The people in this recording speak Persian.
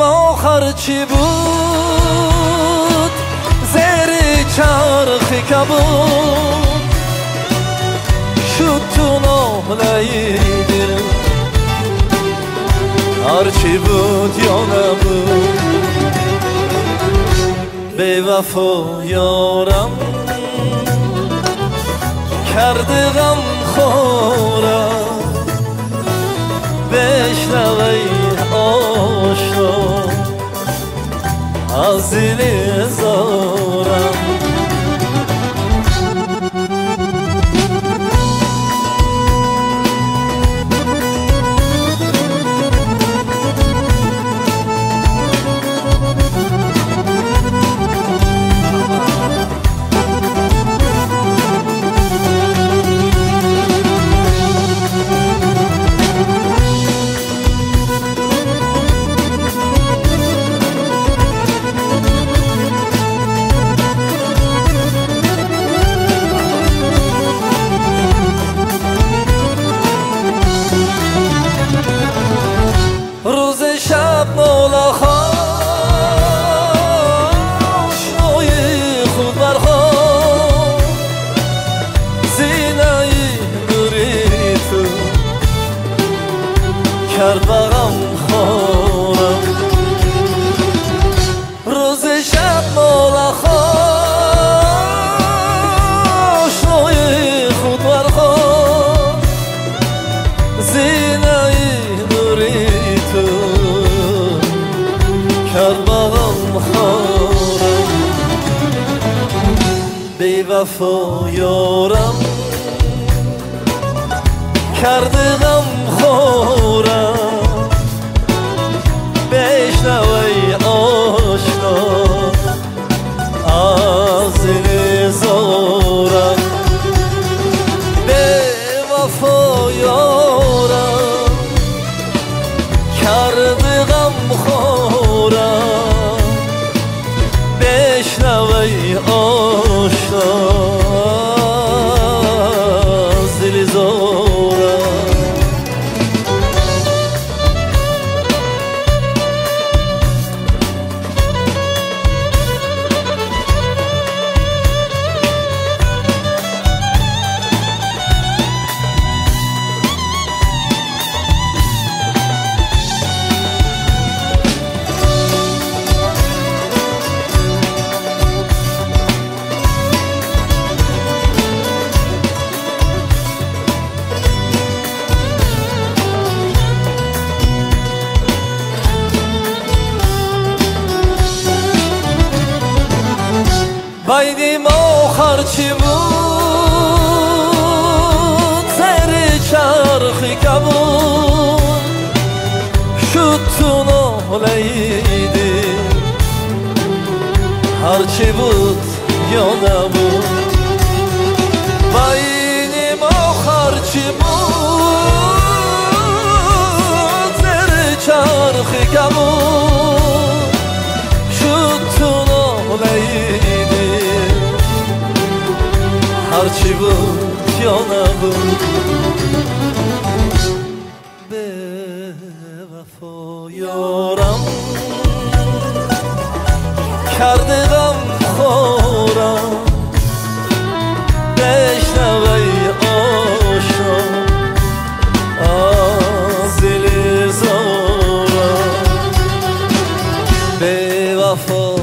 آخر چی بود؟ زیر چرخی کبود. شد تو نالیدیر هرچی بود یا نبود. به وفا یارم. کرده غم خورم بشنوی Nazlı کرد بغم خورم روز شب مال آشنای خود برخواه زینه نوری تو کرد خورم بی وفا یارم карди ғамхорам бешнавай ошно Bajdimo harčivut Seri čarhi kabut Šutun ohlejdi Harčivut yonabut Bajdimo harčivut Seri čarhi kabut açıvım yolabım Be vefo yoram Kardedam xoram Beşnavay oşam. Azili zoram Be vefo